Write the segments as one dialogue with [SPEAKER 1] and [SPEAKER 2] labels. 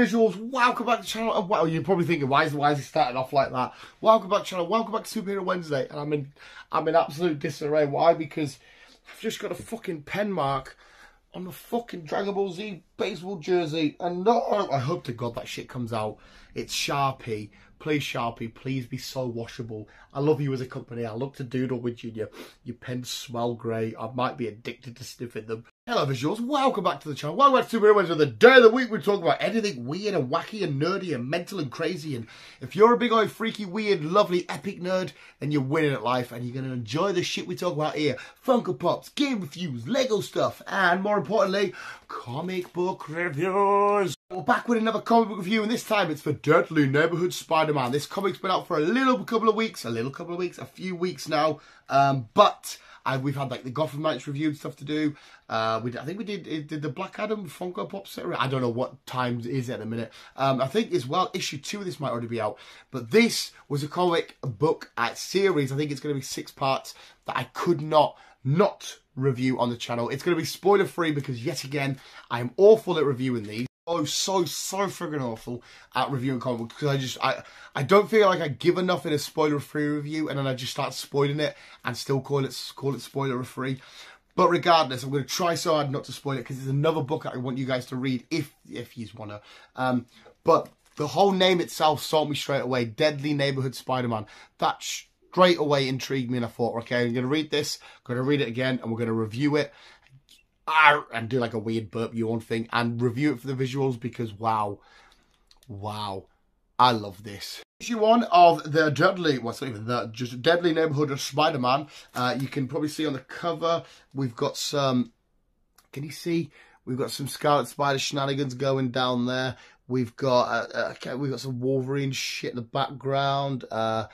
[SPEAKER 1] visuals, welcome back to the channel. Wow, you're probably thinking, why is why is he starting off like that? Welcome back channel, welcome back to Superhero Wednesday. And I'm in I'm in absolute disarray. Why? Because I've just got a fucking pen mark on the fucking Dragon Ball Z baseball jersey. And no, oh, I hope to God that shit comes out. It's Sharpie. Please, Sharpie, please be so washable. I love you as a company. I love to doodle with you. Your, your pens smell great. I might be addicted to sniffing them. Hello, visuals. Welcome back to the channel. Welcome back to Superhero Wednesday. The day of the week, we talk about anything weird and wacky and nerdy and mental and crazy. And if you're a big old freaky, weird, lovely, epic nerd, then you're winning at life and you're going to enjoy the shit we talk about here. Funko Pops, game reviews, Lego stuff, and more importantly, comic book reviews. We're back with another comic book review, and this time it's for Deadly Neighborhood Spider-Man. This comic's been out for a little couple of weeks, a little couple of weeks, a few weeks now, um, but I, we've had like the Gotham Knights review and stuff to do. Uh, we I think we did did the Black Adam Funko Pop set. I don't know what time is at the minute. Um, I think as well issue two of this might already be out. But this was a comic book at series. I think it's going to be six parts that I could not not review on the channel. It's going to be spoiler free because yet again I am awful at reviewing these so so so friggin' awful at reviewing comic books because I just I I don't feel like I give enough in a spoiler free review and then I just start spoiling it and still call it call it spoiler free. But regardless, I'm going to try so hard not to spoil it because it's another book I want you guys to read if if you wanna. Um, but the whole name itself sold me straight away. Deadly Neighborhood Spider-Man. That straight away intrigued me and I thought, okay, I'm going to read this, I'm going to read it again and we're going to review it and do like a weird burp yawn thing and review it for the visuals because wow, wow, I love this. Issue one of the Deadly, well, even that, just Deadly Neighborhood of Spider-Man. Uh, you can probably see on the cover, we've got some, can you see? We've got some Scarlet Spider shenanigans going down there. We've got uh, uh, okay, we've got some Wolverine shit in the background. Uh,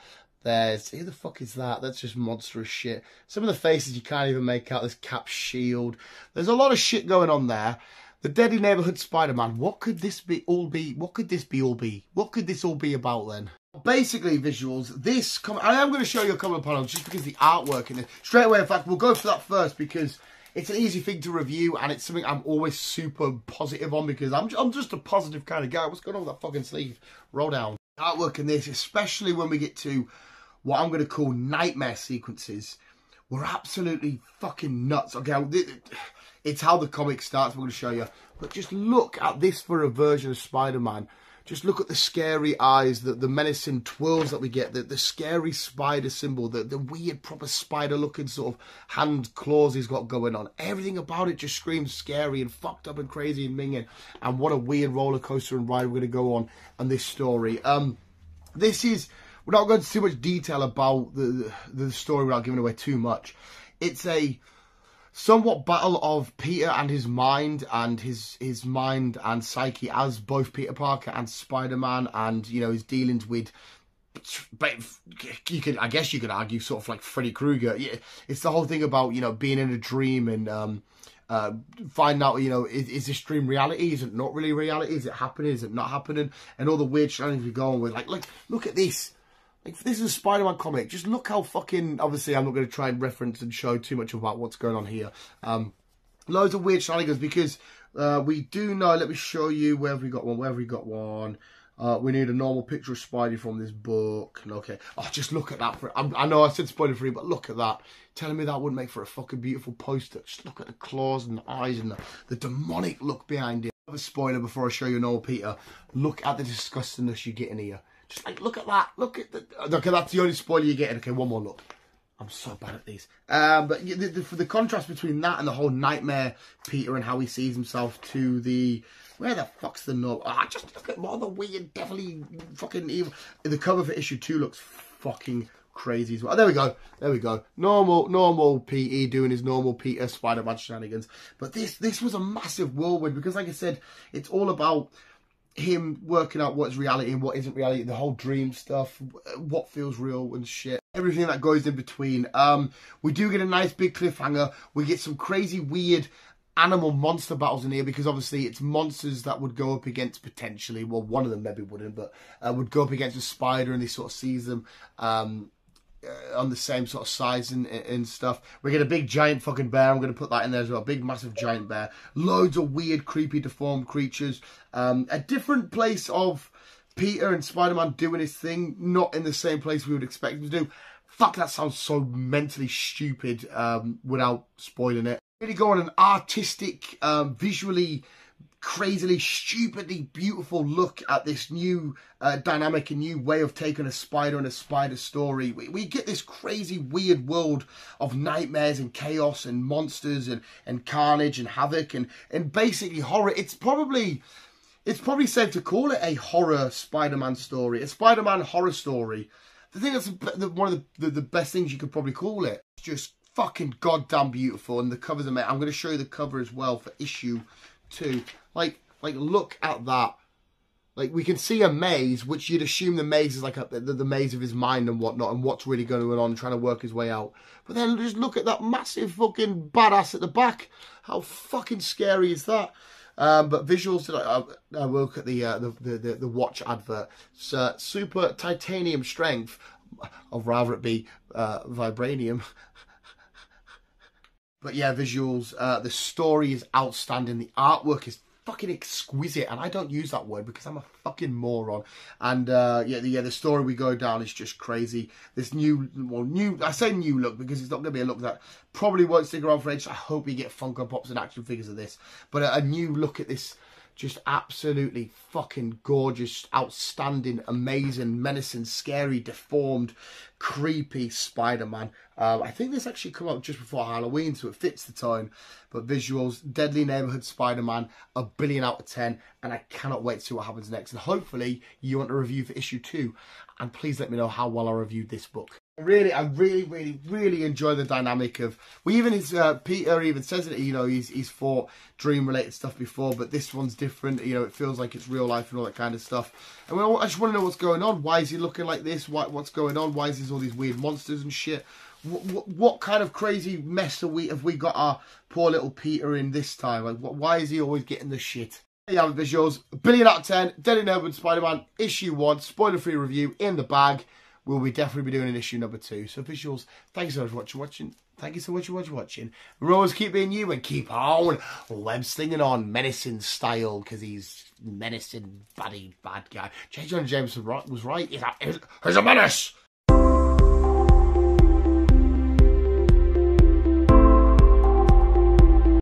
[SPEAKER 1] there's, who the fuck is that? That's just monstrous shit. Some of the faces you can't even make out. This cap shield. There's a lot of shit going on there. The Deadly Neighborhood Spider-Man. What could this be all be? What could this be all be? What could this all be about then? Basically, visuals. This, I am going to show you a couple of panels just because the artwork in it. Straight away, in fact, we'll go for that first because it's an easy thing to review and it's something I'm always super positive on because I'm, I'm just a positive kind of guy. What's going on with that fucking sleeve? Roll down. Artwork in this, especially when we get to what I'm going to call nightmare sequences were absolutely fucking nuts. Okay, it's how the comic starts, we're going to show you. But just look at this for a version of Spider-Man. Just look at the scary eyes, the, the menacing twirls that we get, the, the scary spider symbol, the, the weird proper spider-looking sort of hand claws he's got going on. Everything about it just screams scary and fucked up and crazy and minging. And what a weird roller coaster and ride we're going to go on on this story. Um, this is we're not going into too much detail about the, the story without giving away too much. It's a somewhat battle of Peter and his mind and his his mind and psyche as both Peter Parker and Spider-Man and you know his dealings with but you could I guess you could argue sort of like Freddy Krueger. It's the whole thing about you know being in a dream and um, uh, find out, you know, is, is, this dream reality? Is it not really reality? Is it happening? Is it not happening? And all the weird shenanigans we go on with. Like, look, look at this. This is a Spider-Man comic. Just look how fucking... Obviously, I'm not going to try and reference and show too much about what's going on here. Um, loads of weird shenanigans because uh, we do know... Let me show you where have we got one. Where have we got one? Uh, we need a normal picture of Spidey from this book. Okay. Oh, just look at that. For, I, I know I said spoiler free, but look at that. Telling me that wouldn't make for a fucking beautiful poster. Just look at the claws and the eyes and the, the demonic look behind it. A spoiler before I show you normal Peter. Look at the disgustingness you get in here. Just like, look at that. Look at the... Okay, that's the only spoiler you're getting. Okay, one more look. I'm so bad at these. Um, but the, the, for the contrast between that and the whole nightmare Peter and how he sees himself to the... Where the fuck's the no? Ah, just look at all the weird, devilly, fucking evil. The cover for issue two looks fucking crazy as well. There we go. There we go. Normal, normal PE doing his normal Peter Spider-Man shenanigans. But this, this was a massive whirlwind because, like I said, it's all about him working out what's reality and what isn't reality, the whole dream stuff, what feels real and shit, everything that goes in between. Um, we do get a nice big cliffhanger. We get some crazy, weird animal monster battles in here because obviously it's monsters that would go up against potentially, well, one of them maybe wouldn't, but uh, would go up against a spider and he sort of sees them. Um, on the same sort of size and, and stuff. We get a big giant fucking bear. I'm going to put that in there as well. Big, massive giant bear. Loads of weird, creepy, deformed creatures. Um, a different place of Peter and Spider-Man doing his thing, not in the same place we would expect him to do. Fuck, that sounds so mentally stupid um, without spoiling it. Really go on an artistic, um, visually crazily, stupidly beautiful look at this new uh, dynamic and new way of taking a spider and a spider story. We, we get this crazy, weird world of nightmares and chaos and monsters and, and carnage and havoc and, and basically horror. It's probably it's probably safe to call it a horror Spider-Man story, a Spider-Man horror story. I think that's one of the, the, the best things you could probably call it. Just fucking goddamn beautiful, and the covers are made. I'm going to show you the cover as well for issue two. Like, like look at that. Like we can see a maze, which you'd assume the maze is like a, the, the, maze of his mind and whatnot, and what's really going on, trying to work his way out. But then just look at that massive fucking badass at the back. How fucking scary is that? Um, but visuals, I, I will look at the, uh, the, the, the watch advert. Uh, super titanium strength, or rather it be uh, vibranium. but yeah, visuals. Uh, the story is outstanding. The artwork is fucking exquisite, and I don't use that word because I'm a fucking moron. And uh, yeah, the, yeah, the story we go down is just crazy. This new, well, new, I say new look because it's not going to be a look that probably won't stick around for ages. I hope we get Funko Pops and action figures of this, but a, a new look at this just absolutely fucking gorgeous, outstanding, amazing, menacing, scary, deformed, creepy Spider-Man. Uh, I think this actually come out just before Halloween, so it fits the time. But visuals, Deadly Neighborhood Spider-Man, a billion out of 10, and I cannot wait to see what happens next. And hopefully you want a review for issue two, and please let me know how well I reviewed this book really, I really, really, really enjoy the dynamic of. We even his uh, Peter even says it. You know, he's he's fought dream related stuff before, but this one's different. You know, it feels like it's real life and all that kind of stuff. And I just want to know what's going on. Why is he looking like this? What what's going on? Why is there all these weird monsters and shit? What, kind of crazy mess have we have we got our poor little Peter in this time? Like, why is he always getting the shit? Yeah, visuals. Billion out of 10. Deadly Neighborhood Spider-Man, issue 1, spoiler-free review in the bag we'll be definitely be doing an issue number two. So visuals, thank you so much for watching. Thank you so much for watching. Rose, keep being you and keep on web slinging on menacing style because he's menacing, buddy, bad guy. J. Jonah Jameson was right. He's a, he's a menace.